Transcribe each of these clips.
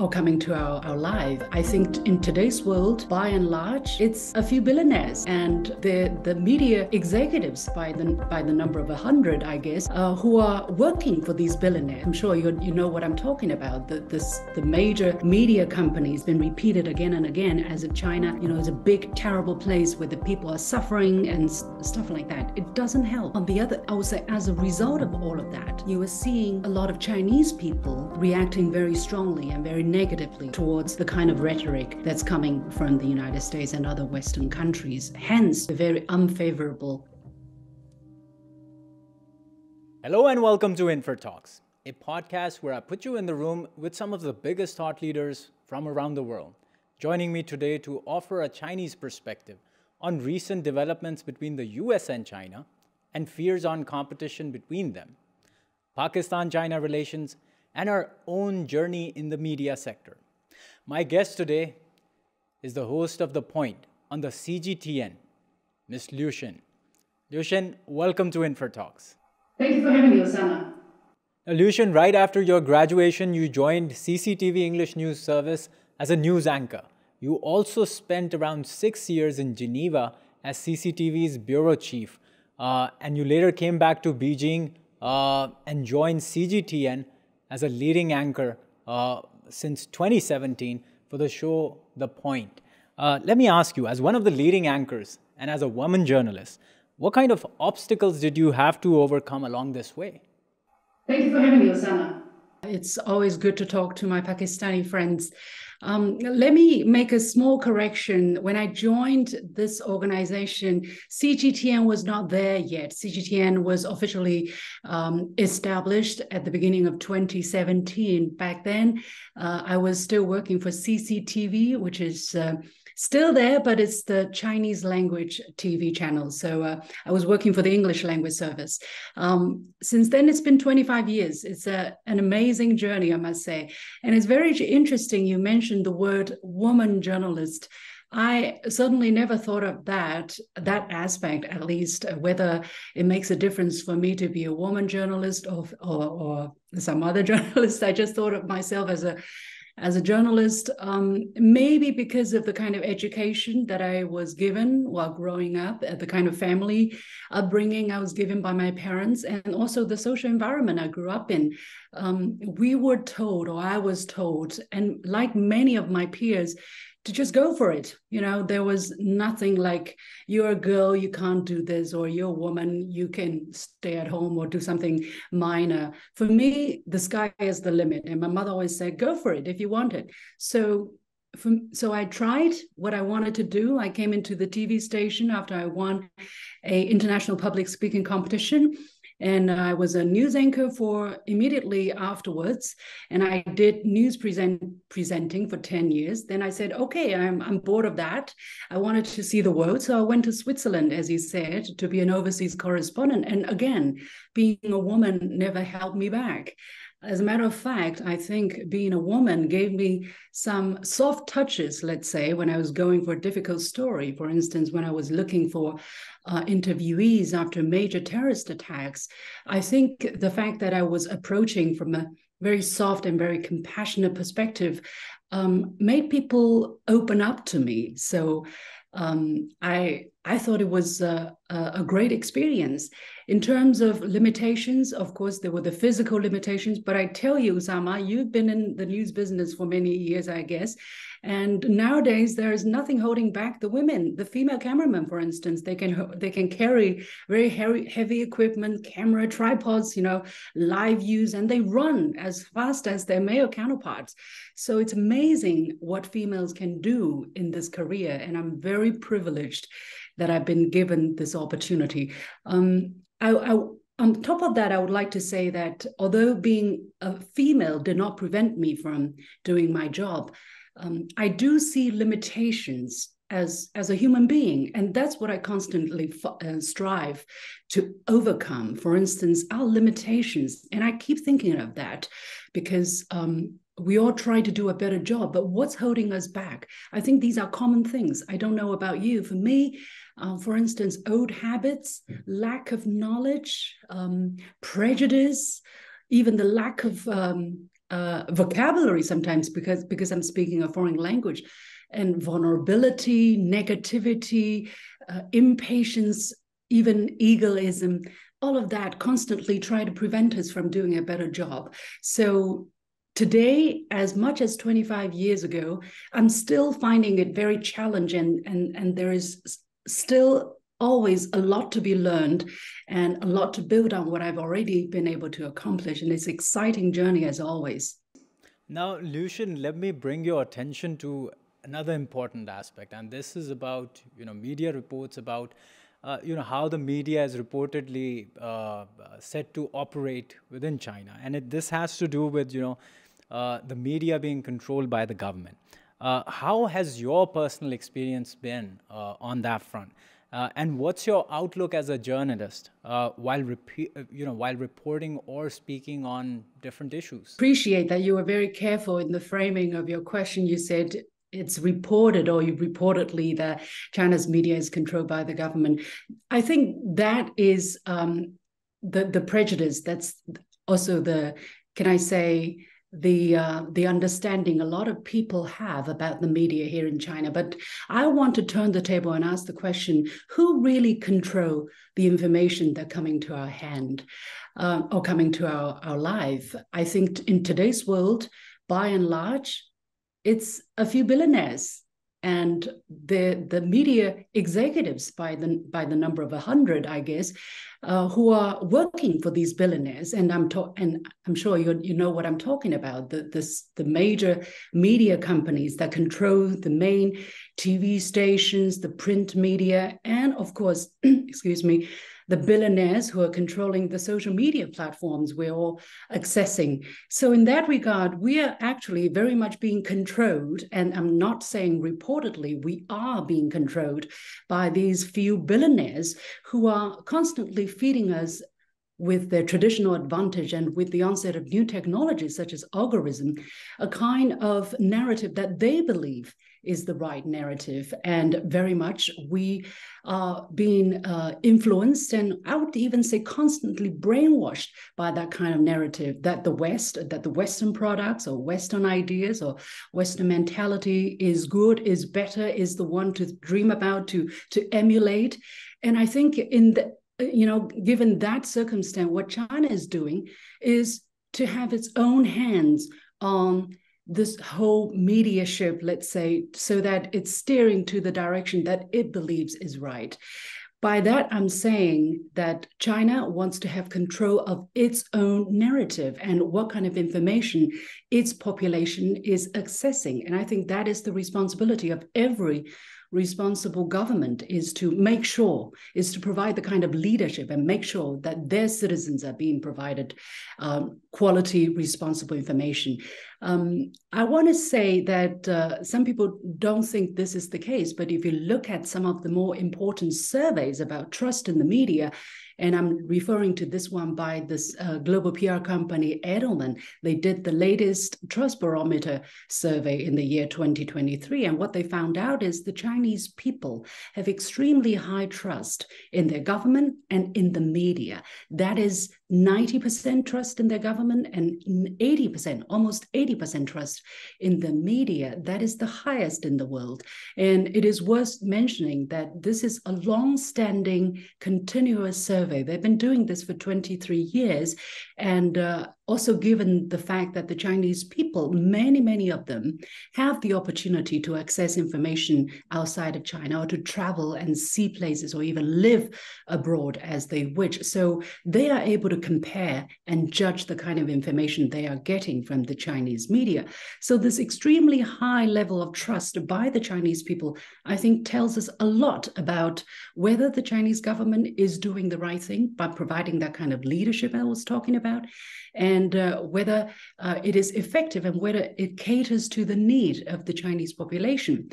are coming to our, our life. I think in today's world, by and large, it's a few billionaires and the, the media executives by the by the number of a hundred, I guess, uh, who are working for these billionaires. I'm sure you you know what I'm talking about. The this the major media companies been repeated again and again as if China, you know, is a big terrible place where the people are suffering and stuff like that. It doesn't help. On the other, I would say, as a result of all of that, you are seeing a lot of Chinese people reacting very strongly and very negatively towards the kind of rhetoric that's coming from the United States and other Western countries, hence the very unfavorable. Hello and welcome to InferTalks, a podcast where I put you in the room with some of the biggest thought leaders from around the world. Joining me today to offer a Chinese perspective on recent developments between the US and China and fears on competition between them, Pakistan China relations, and our own journey in the media sector. My guest today is the host of The Point on the CGTN, Xin. Liu Xin, welcome to InferTalks. Thank you for having me, Usama. Now, Liu Xin, right after your graduation, you joined CCTV English News Service as a news anchor. You also spent around six years in Geneva as CCTV's bureau chief, uh, and you later came back to Beijing uh, and joined CGTN as a leading anchor uh, since 2017 for the show The Point. Uh, let me ask you, as one of the leading anchors and as a woman journalist, what kind of obstacles did you have to overcome along this way? Thank you for having me, Usama. It's always good to talk to my Pakistani friends. Um, let me make a small correction. When I joined this organization, CGTN was not there yet. CGTN was officially um, established at the beginning of 2017. Back then, uh, I was still working for CCTV, which is uh, still there, but it's the Chinese language TV channel. So uh, I was working for the English language service. Um, since then, it's been 25 years. It's a, an amazing journey, I must say. And it's very interesting. You mentioned the word woman journalist. I certainly never thought of that that aspect, at least uh, whether it makes a difference for me to be a woman journalist or, or, or some other journalist. I just thought of myself as a as a journalist, um, maybe because of the kind of education that I was given while growing up, uh, the kind of family upbringing I was given by my parents, and also the social environment I grew up in. Um, we were told, or I was told, and like many of my peers, to just go for it. You know, there was nothing like you're a girl, you can't do this, or you're a woman, you can stay at home or do something minor. For me, the sky is the limit. And my mother always said, go for it if you want it. So so I tried what I wanted to do. I came into the TV station after I won a international public speaking competition and I was a news anchor for immediately afterwards. And I did news present presenting for 10 years. Then I said, okay, I'm, I'm bored of that. I wanted to see the world. So I went to Switzerland, as you said, to be an overseas correspondent. And again, being a woman never held me back. As a matter of fact, I think being a woman gave me some soft touches, let's say, when I was going for a difficult story. For instance, when I was looking for uh, interviewees after major terrorist attacks, I think the fact that I was approaching from a very soft and very compassionate perspective um, made people open up to me. So um, I I thought it was a, a, great experience. In terms of limitations, of course, there were the physical limitations, but I tell you, Usama, you've been in the news business for many years, I guess. And nowadays, there is nothing holding back the women. The female cameramen, for instance, they can they can carry very heavy, heavy equipment, camera, tripods, you know, live views, and they run as fast as their male counterparts. So it's amazing what females can do in this career, and I'm very privileged that I've been given this opportunity. Um, I, I, on top of that, I would like to say that although being a female did not prevent me from doing my job, um, I do see limitations as as a human being. And that's what i constantly uh, strive to overcome. For instance our limitations and i keep thinking of that because um, we all try to do a better job but what's holding us back? I think these are common things. I don't know about you. For me uh, for instance old habits lack of knowledge um, prejudice even the lack of um, uh, vocabulary sometimes because because I'm speaking a foreign language, and vulnerability, negativity, uh, impatience, even egoism, all of that constantly try to prevent us from doing a better job. So today, as much as 25 years ago, I'm still finding it very challenging, and and and there is still always a lot to be learned and a lot to build on what I've already been able to accomplish. And it's exciting journey as always. Now, Liu Xin, let me bring your attention to another important aspect, and this is about you know media reports about uh, you know how the media is reportedly uh, set to operate within China, and it, this has to do with you know uh, the media being controlled by the government. Uh, how has your personal experience been uh, on that front? Uh, and what's your outlook as a journalist uh, while uh, you know while reporting or speaking on different issues? Appreciate that you were very careful in the framing of your question. You said it's reported or you reportedly that China's media is controlled by the government. I think that is um, the the prejudice. That's also the can I say the uh, the understanding a lot of people have about the media here in China. But I want to turn the table and ask the question: Who really control the information that coming to our hand uh, or coming to our our life? I think in today's world, by and large, it's a few billionaires and the the media executives by the by the number of a hundred, I guess, uh, who are working for these billionaires. And I'm to- and I'm sure you you know what I'm talking about. The this the major media companies that control the main TV stations, the print media, and of course, excuse me, the billionaires who are controlling the social media platforms we're all accessing. So, in that regard, we are actually very much being controlled. And I'm not saying reportedly, we are being controlled by these few billionaires who are constantly feeding us with their traditional advantage and with the onset of new technologies such as algorithm, a kind of narrative that they believe is the right narrative. And very much we are being uh, influenced and I would even say constantly brainwashed by that kind of narrative that the West, that the Western products or Western ideas or Western mentality is good, is better, is the one to dream about, to, to emulate. And I think in the, you know, given that circumstance, what China is doing is to have its own hands on this whole media ship, let's say, so that it's steering to the direction that it believes is right. By that, I'm saying that China wants to have control of its own narrative and what kind of information its population is accessing. And I think that is the responsibility of every responsible government is to make sure, is to provide the kind of leadership and make sure that their citizens are being provided um, quality, responsible information. Um, I want to say that uh, some people don't think this is the case, but if you look at some of the more important surveys about trust in the media, and I'm referring to this one by this uh, global PR company, Edelman. They did the latest trust barometer survey in the year 2023. And what they found out is the Chinese people have extremely high trust in their government and in the media. That is 90% trust in their government and 80%, almost 80% trust in the media. That is the highest in the world. And it is worth mentioning that this is a long standing, continuous survey. They've been doing this for 23 years. And uh, also given the fact that the Chinese people, many, many of them, have the opportunity to access information outside of China or to travel and see places or even live abroad as they wish. So they are able to compare and judge the kind of information they are getting from the Chinese media. So this extremely high level of trust by the Chinese people, I think, tells us a lot about whether the Chinese government is doing the right thing by providing that kind of leadership I was talking about and uh, whether uh, it is effective and whether it caters to the need of the Chinese population.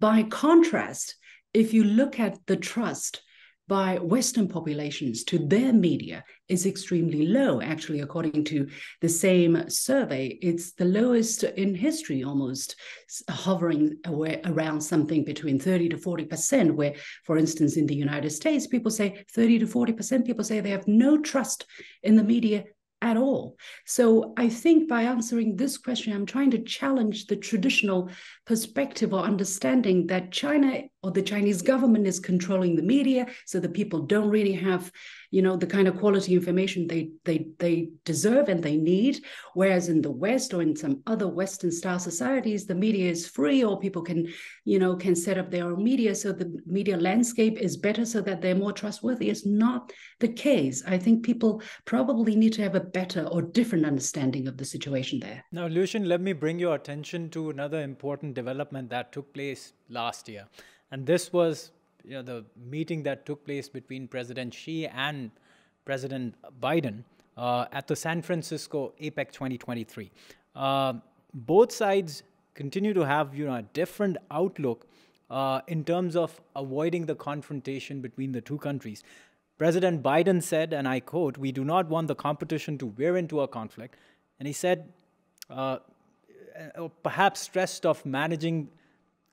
By contrast, if you look at the trust by Western populations to their media is extremely low. Actually, according to the same survey, it's the lowest in history, almost hovering around something between 30 to 40%, where, for instance, in the United States, people say 30 to 40% people say they have no trust in the media at all. So I think by answering this question, I'm trying to challenge the traditional perspective or understanding that China or the Chinese government is controlling the media so that people don't really have you know the kind of quality information they they they deserve and they need. Whereas in the west or in some other western style societies the media is free or people can you know can set up their own media. So the media landscape is better so that they're more trustworthy. It's not the case. I think people probably need to have a better or different understanding of the situation there. Now Liu Xin let me bring your attention to another important development that took place last year. And this was you know, the meeting that took place between President Xi and President Biden uh, at the San Francisco APEC 2023. Uh, both sides continue to have you know a different outlook uh, in terms of avoiding the confrontation between the two countries. President Biden said, and I quote, "We do not want the competition to wear into a conflict," and he said, uh, uh, perhaps stressed of managing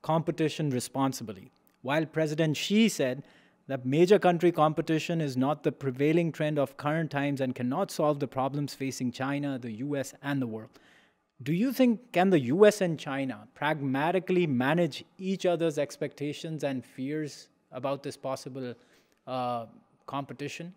competition responsibly while President Xi said that major country competition is not the prevailing trend of current times and cannot solve the problems facing China, the US, and the world. Do you think can the US and China pragmatically manage each other's expectations and fears about this possible uh, competition?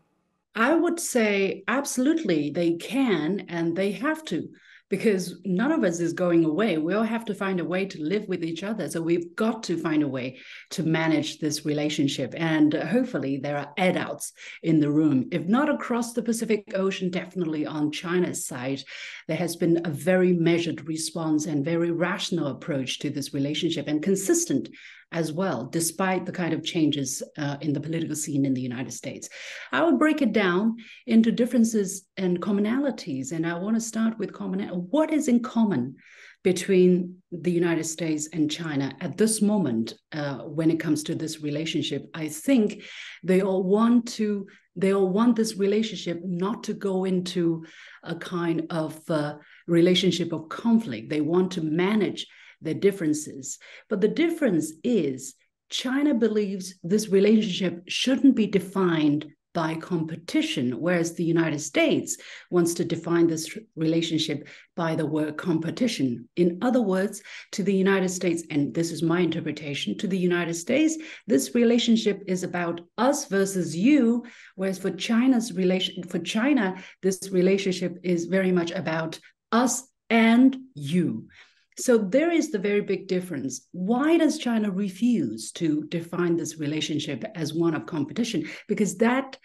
I would say absolutely they can and they have to because none of us is going away. We all have to find a way to live with each other. So we've got to find a way to manage this relationship. And hopefully, there are adults in the room. If not across the Pacific Ocean, definitely on China's side, there has been a very measured response and very rational approach to this relationship and consistent as well, despite the kind of changes uh, in the political scene in the United States. I would break it down into differences and commonalities, and I want to start with common. What is in common between the United States and China at this moment uh, when it comes to this relationship? I think they all want to. They all want this relationship not to go into a kind of uh, relationship of conflict. They want to manage their differences. But the difference is China believes this relationship shouldn't be defined by competition, whereas the United States wants to define this relationship by the word competition. In other words, to the United States, and this is my interpretation, to the United States, this relationship is about us versus you, whereas for China's relation, for China, this relationship is very much about us and you. So there is the very big difference. Why does China refuse to define this relationship as one of competition? Because that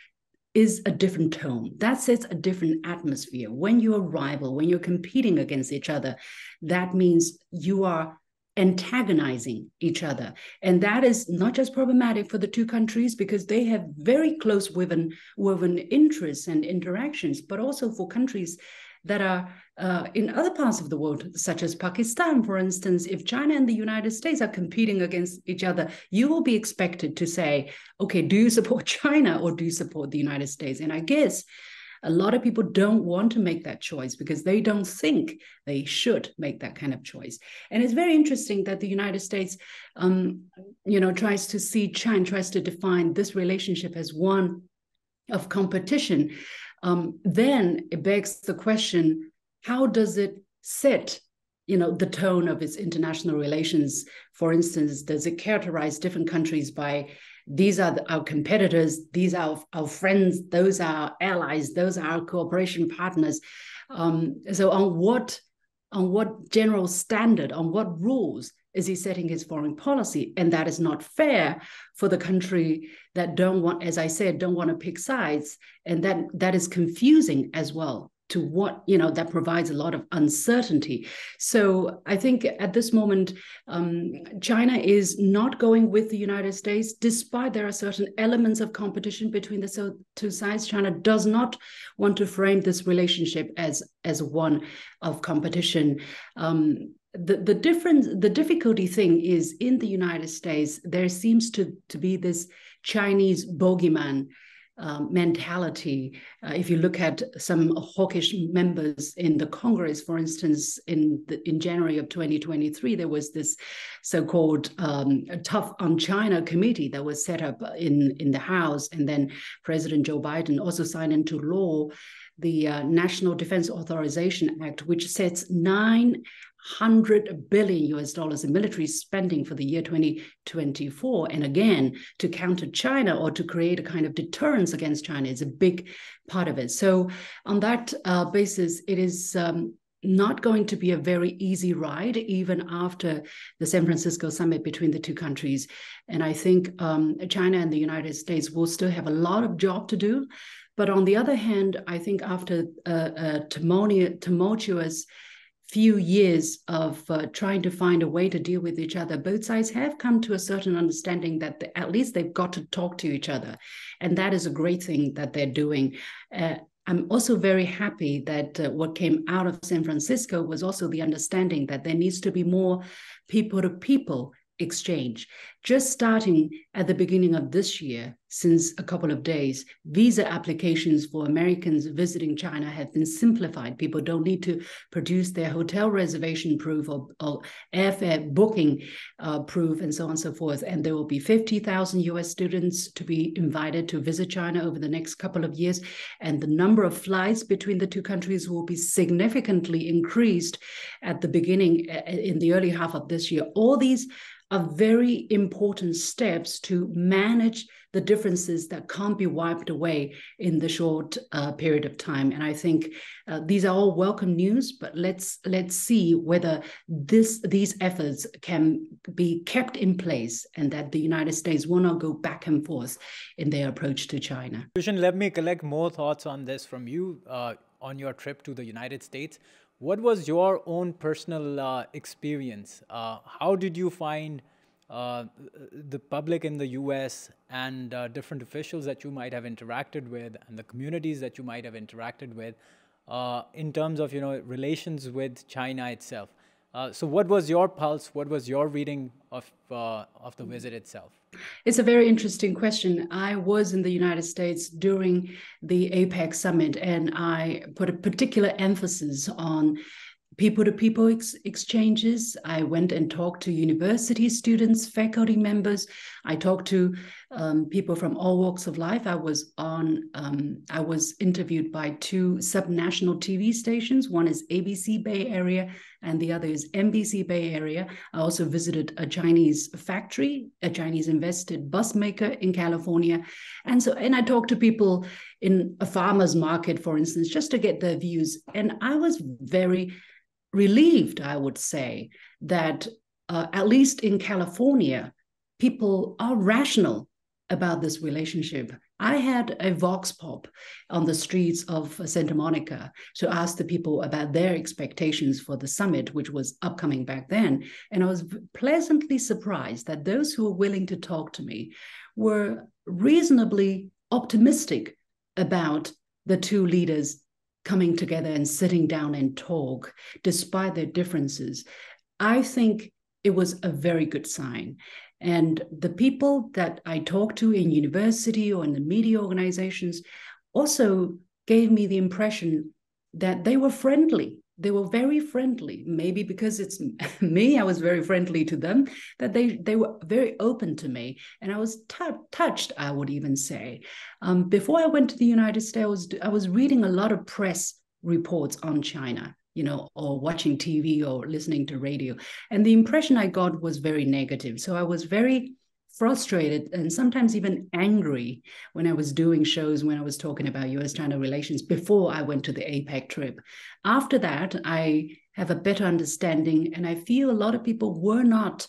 is a different tone. That sets a different atmosphere. When you're rival, when you're competing against each other, that means you are antagonizing each other. And that is not just problematic for the two countries because they have very close woven, woven interests and interactions, but also for countries that are uh, in other parts of the world, such as Pakistan, for instance, if China and the United States are competing against each other, you will be expected to say, okay, do you support China or do you support the United States? And I guess a lot of people don't want to make that choice because they don't think they should make that kind of choice. And it's very interesting that the United States, um, you know, tries to see China, tries to define this relationship as one of competition um, then it begs the question how does it set you know the tone of its international relations? For instance does it characterize different countries by these are our competitors these are our, friends those are our allies those are our cooperation partners. Um, so on what on what general standard on what rules is he setting his foreign policy? And that is not fair for the country that don't want as i said don't want to pick sides. And that that is confusing as well to what you know that provides a lot of uncertainty. So i think at this moment um, china is not going with the united states despite there are certain elements of competition between the two sides. China does not want to frame this relationship as as one of competition. Um, the, the difference the difficulty thing is in the united states there seems to, to be this chinese bogeyman um, mentality. Uh, if you look at some hawkish members in the Congress, for instance, in the, in January of 2023, there was this so-called um, "Tough on China" committee that was set up in in the House, and then President Joe Biden also signed into law the uh, National Defense Authorization Act, which sets nine hundred billion US dollars in military spending for the year 2024. And again, to counter China or to create a kind of deterrence against China is a big part of it. So, on that uh, basis, it is um, not going to be a very easy ride, even after the San Francisco summit between the two countries. And I think um, China and the United States will still have a lot of job to do. But on the other hand, I think after a, a tumultuous few years of uh, trying to find a way to deal with each other, both sides have come to a certain understanding that at least they've got to talk to each other. And that is a great thing that they're doing. Uh, I'm also very happy that uh, what came out of San Francisco was also the understanding that there needs to be more people to people exchange. Just starting at the beginning of this year, since a couple of days, visa applications for Americans visiting China have been simplified. People don't need to produce their hotel reservation proof or, or airfare booking uh, proof and so on and so forth. And there will be 50,000 US students to be invited to visit China over the next couple of years. And the number of flights between the two countries will be significantly increased at the beginning, uh, in the early half of this year. All these are very important steps to manage the differences that can't be wiped away in the short uh, period of time. And I think uh, these are all welcome news, but let's let's see whether this these efforts can be kept in place and that the United States will not go back and forth in their approach to China. Liu Xin, let me collect more thoughts on this from you uh, on your trip to the United States. What was your own personal uh, experience? Uh, how did you find uh, the public in the US and uh, different officials that you might have interacted with and the communities that you might have interacted with uh, in terms of you know relations with China itself? Uh, so, what was your pulse? What was your reading of uh, of the visit itself? It's a very interesting question. I was in the United States during the APEC summit, and I put a particular emphasis on people to people exchanges. I went and talked to university students, faculty members. I talked to um, people from all walks of life. I was on, um, I was interviewed by two subnational TV stations. One is ABC Bay Area and the other is NBC Bay Area. I also visited a Chinese factory, a Chinese invested bus maker in California. And so, and I talked to people in a farmer's market, for instance, just to get their views. And I was very relieved, I would say, that uh, at least in California, people are rational about this relationship. I had a vox pop on the streets of Santa Monica to ask the people about their expectations for the summit, which was upcoming back then. And I was pleasantly surprised that those who were willing to talk to me were reasonably optimistic about the two leaders coming together and sitting down and talk despite their differences, I think it was a very good sign. And the people that I talked to in university or in the media organizations also gave me the impression that they were friendly they were very friendly maybe because it's me i was very friendly to them that they they were very open to me and i was t- touched i would even say. Um, before i went to the united states I was, I was reading a lot of press reports on china you know or watching tv or listening to radio and the impression i got was very negative. So i was very frustrated and sometimes even angry when I was doing shows when I was talking about US China relations before I went to the APEC trip. After that, I have a better understanding, and I feel a lot of people were not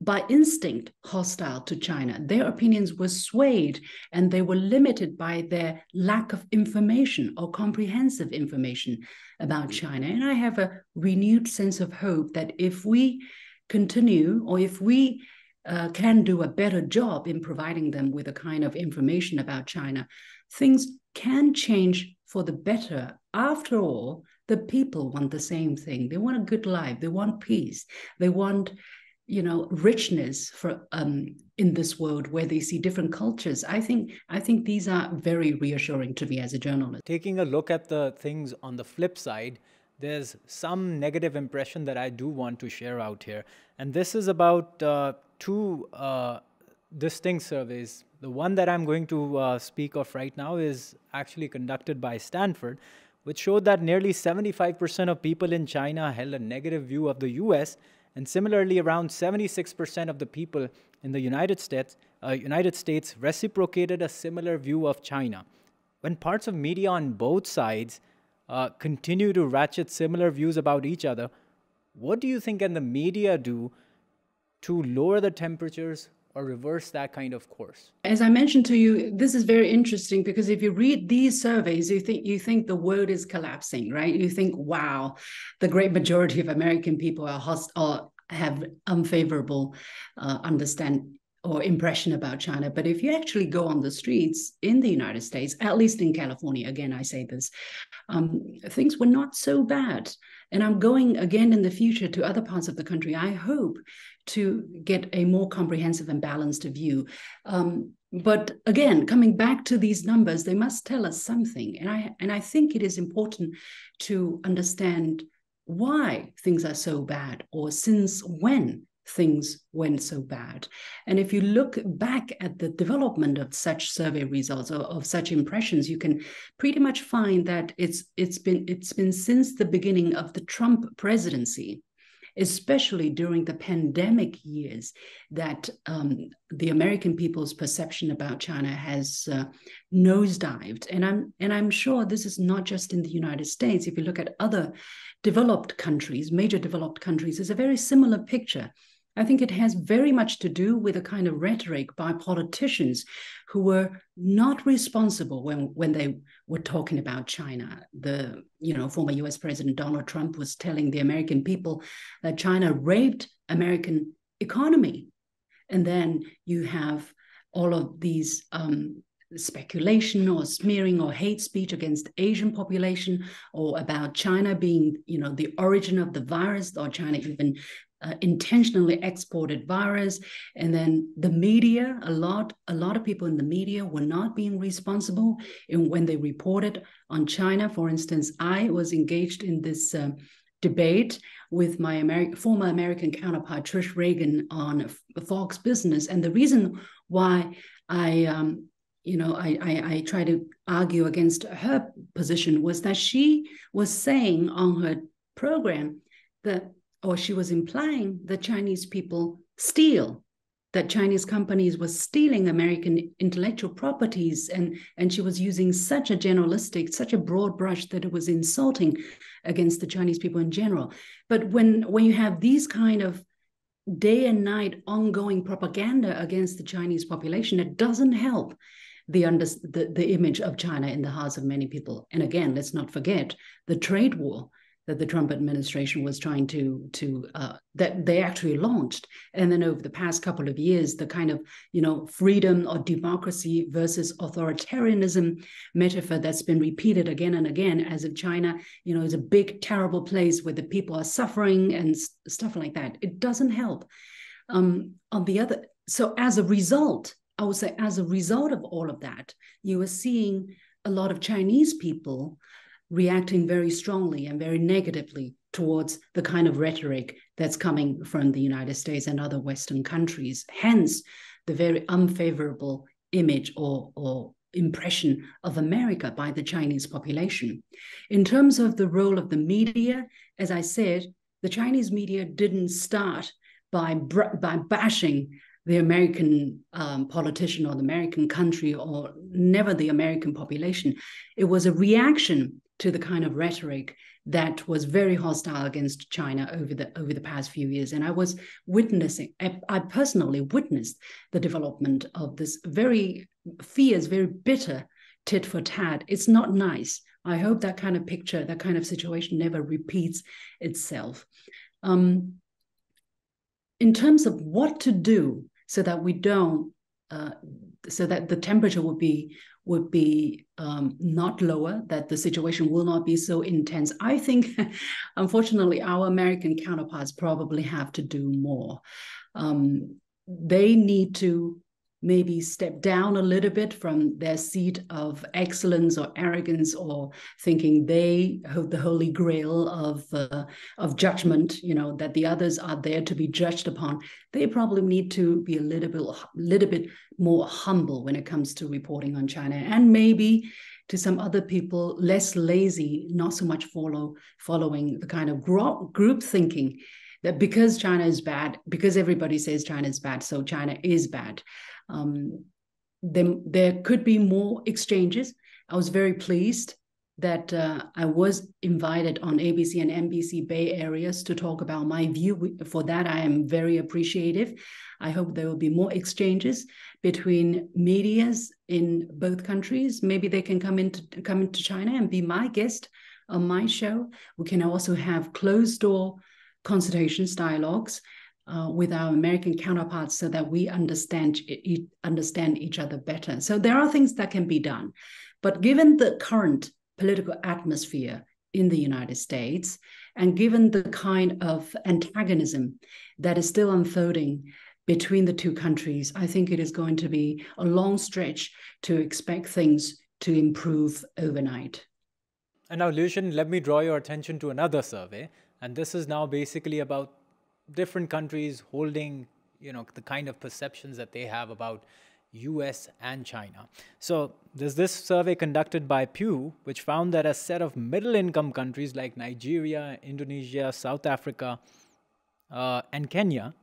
by instinct hostile to China. Their opinions were swayed and they were limited by their lack of information or comprehensive information about mm. China. And I have a renewed sense of hope that if we continue or if we uh, can do a better job in providing them with a kind of information about China, things can change for the better. After all, the people want the same thing. They want a good life. They want peace. They want, you know, richness for um, in this world where they see different cultures. I think I think these are very reassuring to me as a journalist. Taking a look at the things on the flip side, there's some negative impression that I do want to share out here, and this is about uh, two uh, distinct surveys. The one that I'm going to uh, speak of right now is actually conducted by Stanford, which showed that nearly 75% of people in China held a negative view of the US, and similarly, around 76% of the people in the United States, uh, United States reciprocated a similar view of China. When parts of media on both sides uh, continue to ratchet similar views about each other, what do you think can the media do to lower the temperatures or reverse that kind of course? As I mentioned to you, this is very interesting because if you read these surveys, you think you think the world is collapsing, right? You think, wow, the great majority of American people are host or have unfavorable uh, understand or impression about China. But if you actually go on the streets in the United States, at least in California, again, I say this, um, things were not so bad. And I'm going again in the future to other parts of the country. I hope to get a more comprehensive and balanced view. Um, but again, coming back to these numbers, they must tell us something. And I and I think it is important to understand why things are so bad or since when things went so bad. And if you look back at the development of such survey results or of such impressions, you can pretty much find that it's it's been it's been since the beginning of the Trump presidency especially during the pandemic years, that um, the American people's perception about China has uh, nosedived. And I'm and I'm sure this is not just in the United States. If you look at other developed countries, major developed countries, it's a very similar picture. I think it has very much to do with a kind of rhetoric by politicians who were not responsible when, when they were talking about China. The you know former U.S. President Donald Trump was telling the American people that China raped American economy, and then you have all of these um, speculation or smearing or hate speech against Asian population or about China being, you know, the origin of the virus or China even uh, intentionally exported virus. And then the media a lot a lot of people in the media were not being responsible in when they reported on china. For instance i was engaged in this uh, debate with my Ameri- former american counterpart trish regan on fox business. And the reason why i um, you know I, I i try to argue against her position was that she was saying on her program that or she was implying that Chinese people steal, that Chinese companies were stealing American intellectual properties. And, and she was using such a generalistic, such a broad brush that it was insulting against the Chinese people in general. But when, when you have these kind of day and night ongoing propaganda against the Chinese population, it doesn't help the, under, the, the image of China in the hearts of many people. And again, let's not forget the trade war that the Trump administration was trying to to uh, that they actually launched, and then over the past couple of years, the kind of you know freedom or democracy versus authoritarianism metaphor that's been repeated again and again, as if China you know is a big terrible place where the people are suffering and stuff like that. It doesn't help. Um, on the other, so as a result, I would say as a result of all of that, you are seeing a lot of Chinese people reacting very strongly and very negatively towards the kind of rhetoric that's coming from the United States and other Western countries. Hence, the very unfavorable image or, or impression of America by the Chinese population. In terms of the role of the media, as I said, the Chinese media didn't start by, by bashing the American um, politician or the American country or never the American population. It was a reaction to the kind of rhetoric that was very hostile against China over the over the past few years. And I was witnessing, I, personally witnessed the development of this very fierce, very bitter tit for tat. It's not nice. I hope that kind of picture, that kind of situation never repeats itself. Um, in terms of what to do so that we don't, uh, so that the temperature would be would be um, not lower, that the situation will not be so intense. I think, unfortunately, our American counterparts probably have to do more. Um, they need to maybe step down a little bit from their seat of excellence or arrogance or thinking they hold the holy grail of uh, of judgment you know that the others are there to be judged upon they probably need to be a little bit little bit more humble when it comes to reporting on china. And maybe to some other people less lazy not so much follow following the kind of group thinking that because china is bad because everybody says china is bad so china is bad um, then there could be more exchanges. I was very pleased that uh, I was invited on ABC and NBC Bay areas to talk about my view. For that, I am very appreciative. I hope there will be more exchanges between medias in both countries. Maybe they can come into come into China and be my guest on my show. We can also have closed door consultations, dialogues, uh, with our American counterparts so that we understand e- understand each other better. So there are things that can be done, but given the current political atmosphere in the United States, and given the kind of antagonism that is still unfolding between the two countries, I think it is going to be a long stretch to expect things to improve overnight. And now, Liu Xin, let me draw your attention to another survey. And this is now basically about different countries holding you know the kind of perceptions that they have about US and China. So there's this survey conducted by Pew which found that a set of middle income countries like Nigeria, Indonesia, South Africa, uh, and Kenya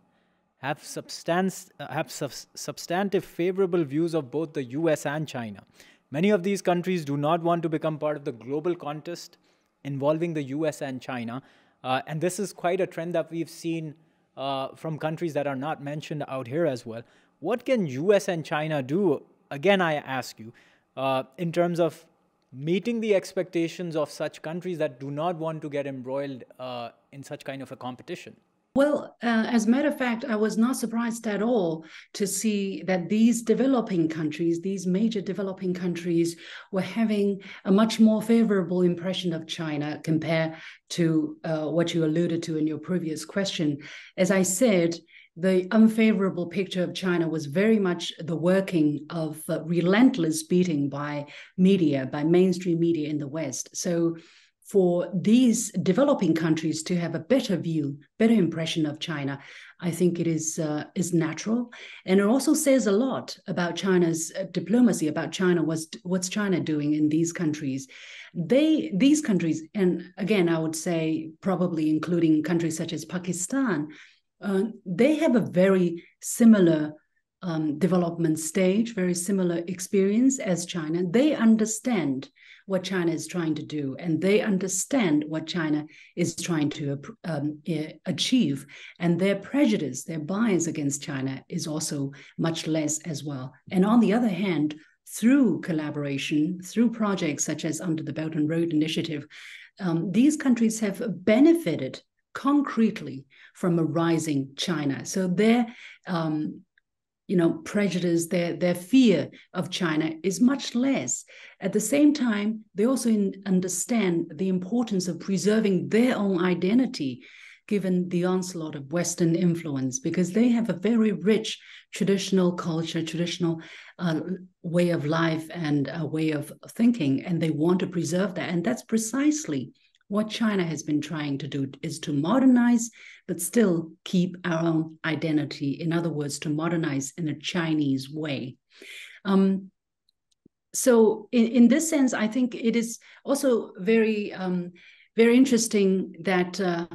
have, substance, uh, have sub- substantive favorable views of both the US and China. Many of these countries do not want to become part of the global contest involving the US and China, uh, and this is quite a trend that we've seen uh, from countries that are not mentioned out here as well. What can US and China do? Again, I ask you, uh, in terms of meeting the expectations of such countries that do not want to get embroiled uh, in such kind of a competition? Well, uh, as a matter of fact, I was not surprised at all to see that these developing countries, these major developing countries, were having a much more favorable impression of China compared to uh, what you alluded to in your previous question. As I said, the unfavorable picture of China was very much the working of uh, relentless beating by media, by mainstream media in the West. So for these developing countries to have a better view, better impression of China, I think it is uh, is natural, and it also says a lot about China's uh, diplomacy, about China what's what's China doing in these countries. They these countries, and again, I would say probably including countries such as Pakistan, uh, they have a very similar um, development stage, very similar experience as China. They understand what China is trying to do, and they understand what China is trying to um, achieve. And their prejudice, their bias against China is also much less as well. And on the other hand, through collaboration, through projects such as under the Belt and Road Initiative, um, these countries have benefited concretely from a rising China. So their um, you know prejudice their their fear of china is much less. At the same time they also understand the importance of preserving their own identity given the onslaught of western influence because they have a very rich traditional culture traditional uh, way of life and a way of thinking and they want to preserve that. And that's precisely what China has been trying to do is to modernize, but still keep our own identity. In other words, to modernize in a Chinese way. Um, so, in, in, this sense, I think it is also very, um, very interesting that uh,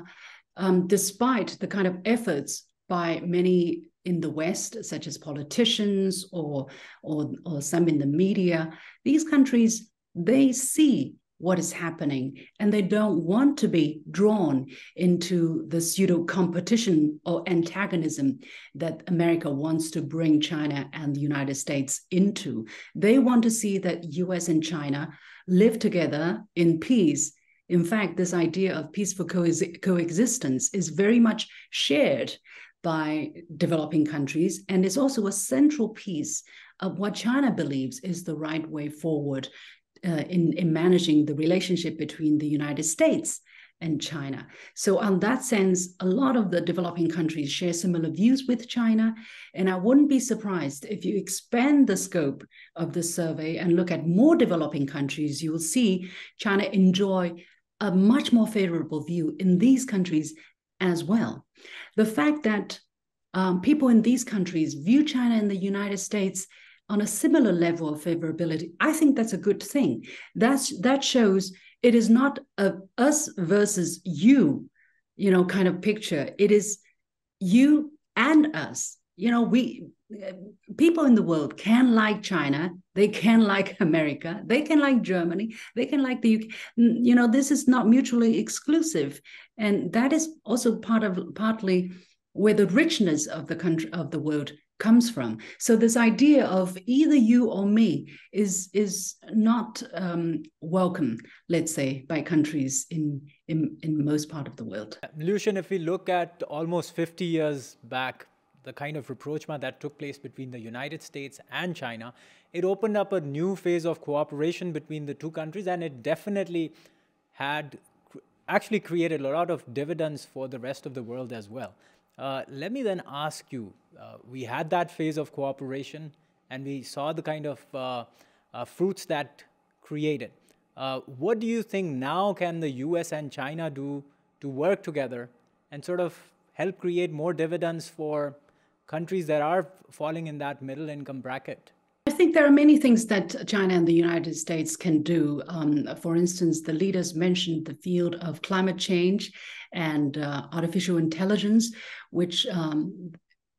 um, despite the kind of efforts by many in the West, such as politicians or, or, or some in the media, these countries they see what is happening. And they don't want to be drawn into the pseudo competition or antagonism that america wants to bring china and the united states into. They want to see that us and china live together in peace. In fact this idea of peaceful co- coexistence is very much shared by developing countries and is also a central piece of what China believes is the right way forward uh, in, in managing the relationship between the United States and China. So, on that sense, a lot of the developing countries share similar views with China. And I wouldn't be surprised if you expand the scope of the survey and look at more developing countries, you will see China enjoy a much more favorable view in these countries as well. The fact that um, people in these countries view China and the United States on a similar level of favorability, I think that's a good thing. That's that shows it is not a us versus you, you know, kind of picture. It is you and us. You know, we people in the world can like China, they can like America, they can like Germany, they can like the UK. You know, this is not mutually exclusive, and that is also part of partly where the richness of the country of the world comes from. So this idea of either you or me is is not um, welcome, let's say, by countries in, in in most part of the world. Liu Xin, if we look at almost 50 years back, the kind of rapprochement that took place between the United States and China, it opened up a new phase of cooperation between the two countries, and it definitely had actually created a lot of dividends for the rest of the world as well. Uh, let me then ask you uh, we had that phase of cooperation and we saw the kind of uh, uh fruits that created. What do you think now can the US and China do to work together and sort of help create more dividends for countries that are falling in that middle income bracket? Think there are many things that China and the United States can do. Um, for instance, the leaders mentioned the field of climate change and uh, artificial intelligence, which um,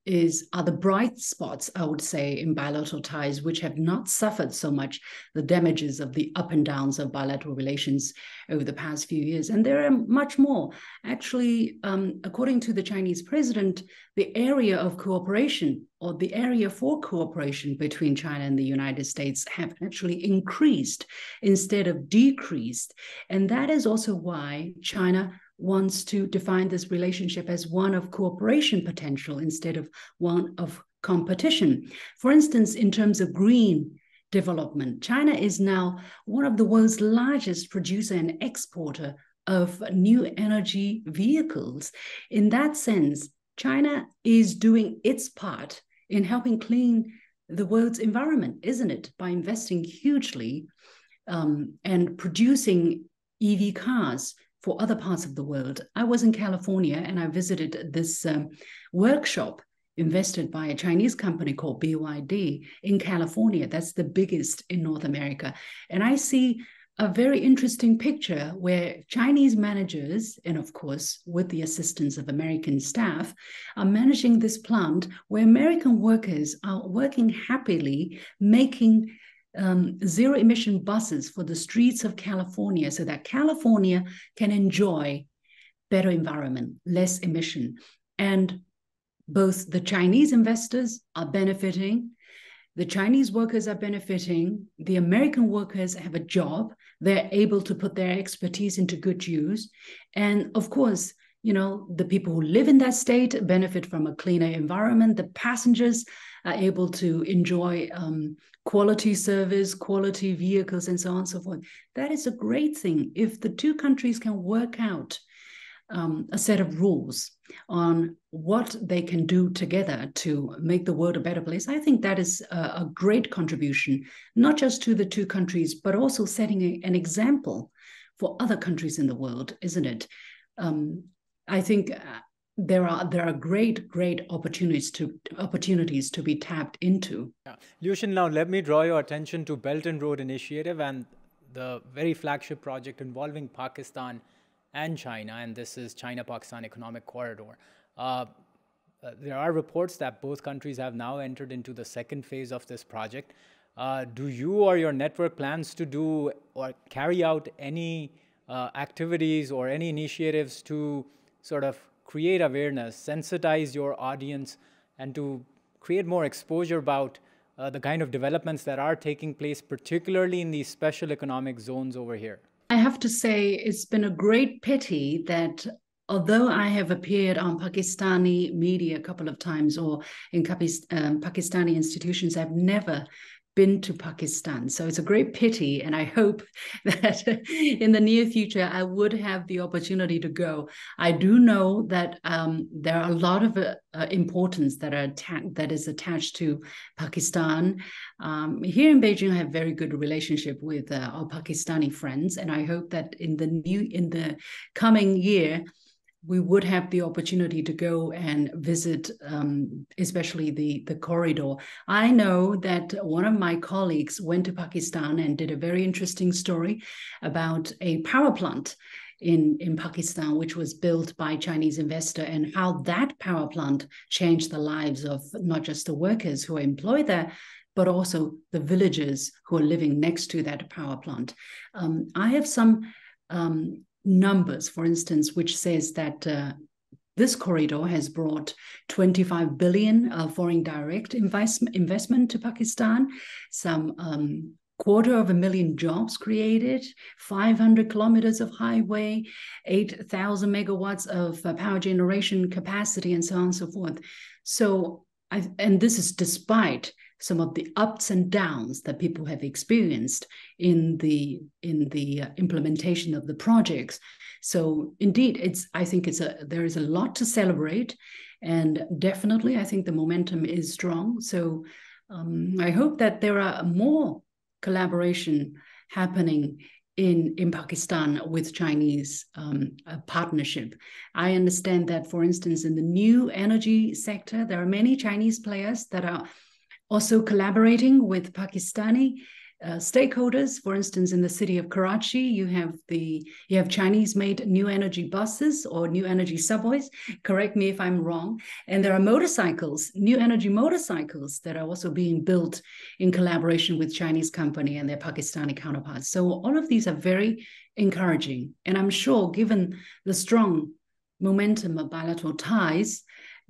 is are the bright spots i would say in bilateral ties which have not suffered so much the damages of the up and downs of bilateral relations over the past few years. And there are much more. Actually um, according to the chinese president the area of cooperation or the area for cooperation between china and the united states have actually increased instead of decreased. And that is also why china wants to define this relationship as one of cooperation potential instead of one of competition. For instance, in terms of green development, China is now one of the world's largest producer and exporter of new energy vehicles. In that sense, China is doing its part in helping clean the world's environment, isn't it? By investing hugely um, and producing EV cars for other parts of the world. I was in California and I visited this um, workshop invested by a Chinese company called BYD in California. That's the biggest in North America. And I see a very interesting picture where Chinese managers, and of course, with the assistance of American staff, are managing this plant where American workers are working happily, making um, zero emission buses for the streets of California so that California can enjoy better environment, less emission. And both the Chinese investors are benefiting, the Chinese workers are benefiting, the American workers have a job, they're able to put their expertise into good use. And of course, you know, the people who live in that state benefit from a cleaner environment, the passengers are able to enjoy um, quality service, quality vehicles, and so on and so forth. That is a great thing. If the two countries can work out um, a set of rules on what they can do together to make the world a better place, I think that is a, a great contribution, not just to the two countries, but also setting a, an example for other countries in the world, isn't it? Um, I think uh, there are there are great great opportunities to opportunities to be tapped into. Yeah. Liu Xin, now let me draw your attention to Belt and Road Initiative and the very flagship project involving Pakistan and China, and this is China-Pakistan Economic Corridor. Uh, uh, there are reports that both countries have now entered into the second phase of this project. Uh, do you or your network plans to do or carry out any uh, activities or any initiatives to sort of create awareness, sensitize your audience, and to create more exposure about uh, the kind of developments that are taking place, particularly in these special economic zones over here? I have to say, it's been a great pity that although I have appeared on Pakistani media a couple of times or in um, Pakistani institutions, I've never been to Pakistan. So it's a great pity. And I hope that in the near future, I would have the opportunity to go. I do know that um, there are a lot of uh, uh, importance that are atta- that is attached to Pakistan. Um, here in Beijing, I have very good relationship with uh, our Pakistani friends. And I hope that in the new, in the coming year, we would have the opportunity to go and visit, um, especially the, the corridor. I know that one of my colleagues went to Pakistan and did a very interesting story about a power plant in, in Pakistan, which was built by Chinese investor, and how that power plant changed the lives of not just the workers who are employed there, but also the villagers who are living next to that power plant. Um, I have some um, numbers, for instance, which says that uh, this corridor has brought 25 billion uh, foreign direct invest- investment to Pakistan, some um, quarter of a million jobs created, 500 kilometers of highway, 8,000 megawatts of uh, power generation capacity, and so on and so forth. So, I, and this is despite some of the ups and downs that people have experienced in the in the uh, implementation of the projects so indeed it's i think it's a there is a lot to celebrate and definitely i think the momentum is strong so um, i hope that there are more collaboration happening in in Pakistan with Chinese um, partnership. I understand that, for instance, in the new energy sector, there are many Chinese players that are also collaborating with Pakistani uh, stakeholders. For instance, in the city of Karachi, you have the you have Chinese-made new energy buses or new energy subways. Correct me if I'm wrong. And there are motorcycles, new energy motorcycles that are also being built in collaboration with Chinese company and their Pakistani counterparts. So all of these are very encouraging, and I'm sure, given the strong momentum of bilateral ties,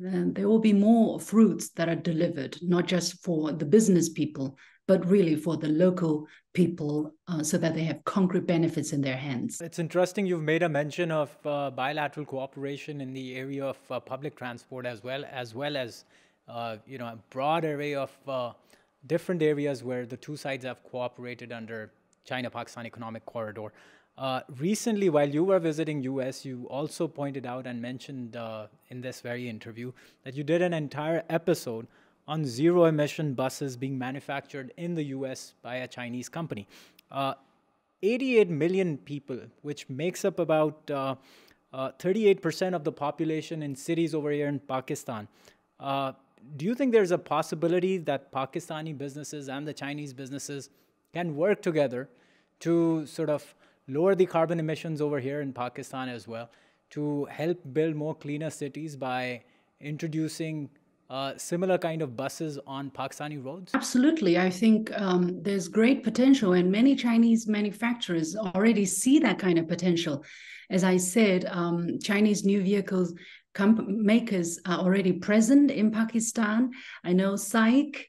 then there will be more fruits that are delivered, not just for the business people, but really for the local people uh, so that they have concrete benefits in their hands. It's interesting you've made a mention of uh, bilateral cooperation in the area of uh, public transport as well, as well as uh, you know a broad array of uh, different areas where the two sides have cooperated under China-Pakistan Economic Corridor. Uh, recently, while you were visiting US, you also pointed out and mentioned uh, in this very interview that you did an entire episode on zero emission buses being manufactured in the US by a Chinese company. Uh, 88 million people, which makes up about 38% uh, uh, of the population in cities over here in Pakistan. Do you think there's a possibility that Pakistani businesses and the Chinese businesses can work together to sort of lower the carbon emissions over here in Pakistan as well, to help build more cleaner cities by introducing uh, similar kind of buses on Pakistani roads? Absolutely. I think um, there's great potential, and many Chinese manufacturers already see that kind of potential. As I said, um, Chinese new vehicles makers are already present in Pakistan. I know SAIC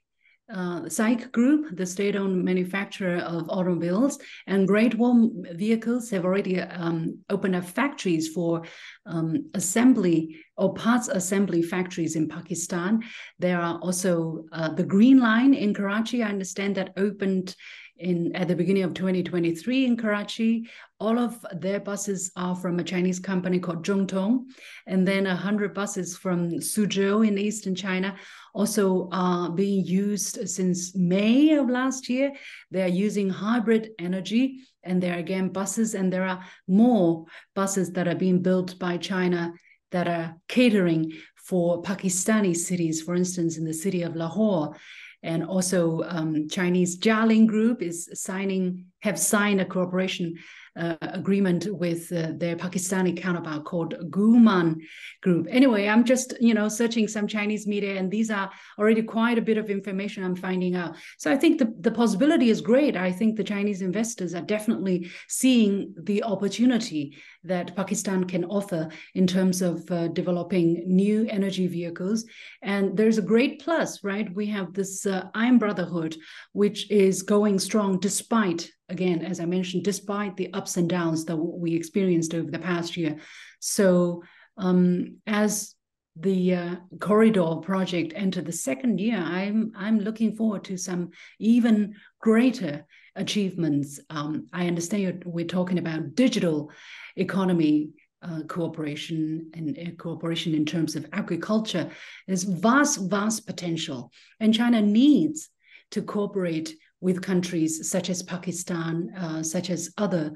uh, SAIC Group, the state-owned manufacturer of automobiles, and Great Wall Vehicles have already um, opened up factories for um, assembly or parts assembly factories in Pakistan. There are also uh, the Green Line in Karachi. I understand that opened in at the beginning of 2023 in Karachi. All of their buses are from a Chinese company called Zhongtong, and then 100 buses from Suzhou in eastern China also are being used since May of last year. They are using hybrid energy, and there are again buses, and there are more buses that are being built by China that are catering for Pakistani cities, for instance, in the city of Lahore and also um, Chinese Jialing Group is signing have signed a cooperation uh, agreement with uh, their Pakistani counterpart called Guoman Group. Anyway, I'm just you know searching some Chinese media, and these are already quite a bit of information I'm finding out. So I think the, the possibility is great. I think the Chinese investors are definitely seeing the opportunity that Pakistan can offer in terms of uh, developing new energy vehicles. And there's a great plus, right? We have this uh, Iron Brotherhood, which is going strong despite again, as I mentioned, despite the ups and downs that we experienced over the past year. So, um, as the uh, corridor project enter the second year, I'm I'm looking forward to some even greater achievements. Um, I understand we're talking about digital economy uh, cooperation and uh, cooperation in terms of agriculture. There's vast, vast potential, and China needs to cooperate with countries such as Pakistan, uh, such as other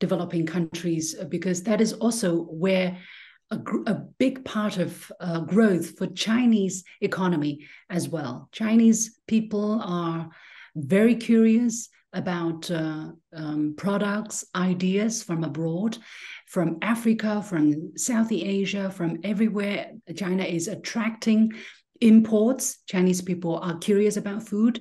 developing countries, because that is also where a, a big part of uh, growth for Chinese economy as well. Chinese people are very curious about uh, um, products, ideas from abroad, from Africa, from South Asia, from everywhere. China is attracting imports. Chinese people are curious about food.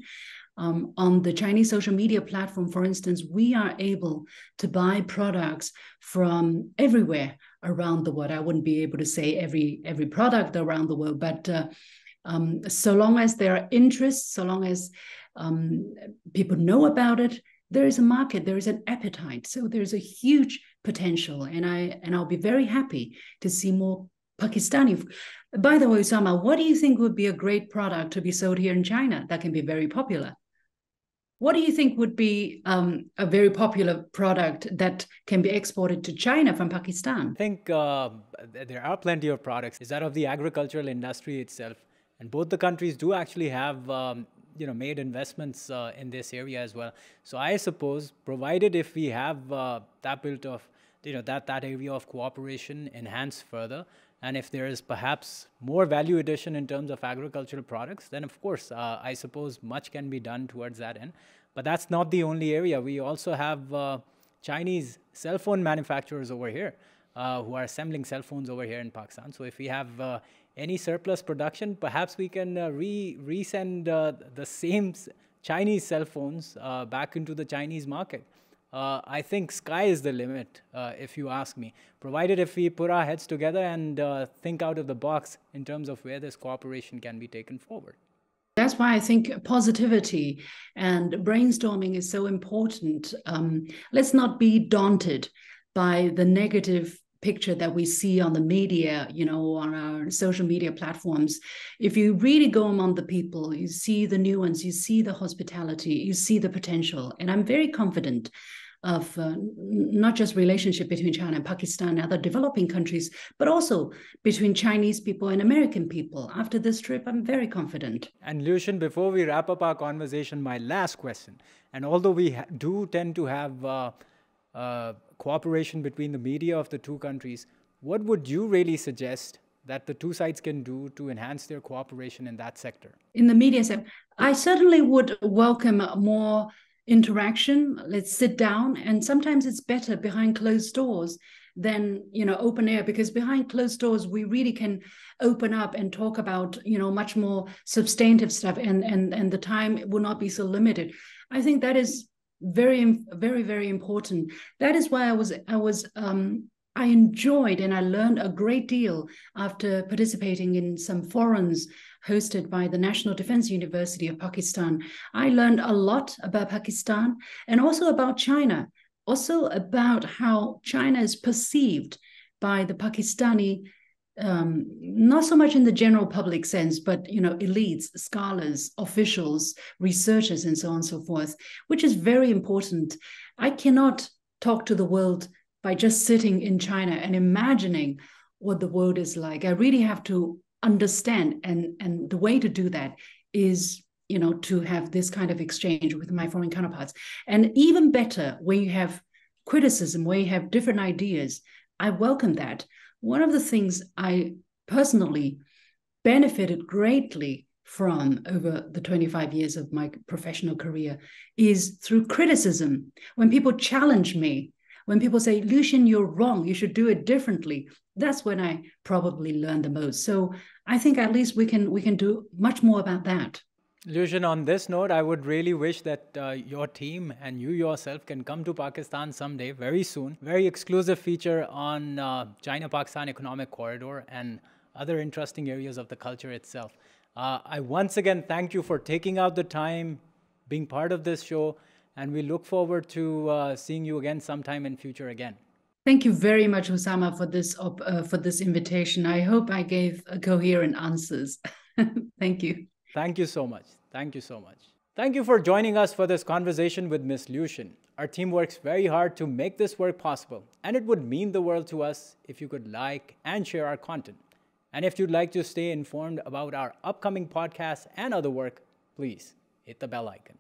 Um, on the Chinese social media platform, for instance, we are able to buy products from everywhere around the world. I wouldn't be able to say every every product around the world, but uh, um, so long as there are interests, so long as um, people know about it, there is a market, there is an appetite. So there's a huge potential, and I and I'll be very happy to see more Pakistani. By the way, Usama, what do you think would be a great product to be sold here in China that can be very popular? What do you think would be um, a very popular product that can be exported to China from Pakistan? I think uh, there are plenty of products. Is that of the agricultural industry itself, and both the countries do actually have um, you know made investments uh, in this area as well. So I suppose, provided if we have uh, that built of you know that that area of cooperation enhanced further, and if there is perhaps more value addition in terms of agricultural products, then of course, uh, I suppose much can be done towards that end. But that's not the only area. We also have uh, Chinese cell phone manufacturers over here uh, who are assembling cell phones over here in Pakistan. So if we have uh, any surplus production, perhaps we can uh, re resend uh, the same Chinese cell phones back into the Chinese market uh, I think sky is the limit, uh, if you ask me. Provided if we put our heads together and uh, think out of the box in terms of where this cooperation can be taken forward. That's why I think positivity and brainstorming is so important. Um, let's not be daunted by the negative picture that we see on the media, you know, on our social media platforms. If you really go among the people, you see the nuance, you see the hospitality, you see the potential. And I'm very confident of uh, not just relationship between China and Pakistan and other developing countries, but also between Chinese people and American people. After this trip, I'm very confident. And Liu Xin, before we wrap up our conversation, my last question, and although we do tend to have uh, uh, cooperation between the media of the two countries, what would you really suggest that the two sides can do to enhance their cooperation in that sector? In the media sector, I certainly would welcome more interaction. Let's sit down, and sometimes it's better behind closed doors than you know open air because behind closed doors we really can open up and talk about you know much more substantive stuff and and and the time will not be so limited i think that is very very very important. That is why i was i was um i enjoyed and i learned a great deal after participating in some forums hosted by the national defense university of pakistan. I learned a lot about pakistan and also about china also about how china is perceived by the pakistani um, not so much in the general public sense, but you know, elites, scholars, officials, researchers, and so on and so forth, which is very important. I cannot talk to the world by just sitting in China and imagining what the world is like. I really have to understand, and and the way to do that is you know to have this kind of exchange with my foreign counterparts, and even better when you have criticism, where you have different ideas. I welcome that one of the things I personally benefited greatly from over the 25 years of my professional career is through criticism. When people challenge me, when people say, Liu Xin, you're wrong, you should do it differently, that's when I probably learn the most. So I think at least we can we can do much more about that. Liu Xin, on this note, I would really wish that uh, your team and you yourself can come to Pakistan someday, very soon. Very exclusive feature on uh, China-Pakistan Economic Corridor and other interesting areas of the culture itself. Uh, I once again thank you for taking out the time, being part of this show, and we look forward to uh, seeing you again sometime in future again. Thank you very much, Usama, for this uh, for this invitation. I hope I gave coherent answers. Thank you. Thank you so much. Thank you so much. Thank you for joining us for this conversation with Ms. Liu Xin. Our team works very hard to make this work possible, and it would mean the world to us if you could like and share our content. And if you'd like to stay informed about our upcoming podcasts and other work, please hit the bell icon.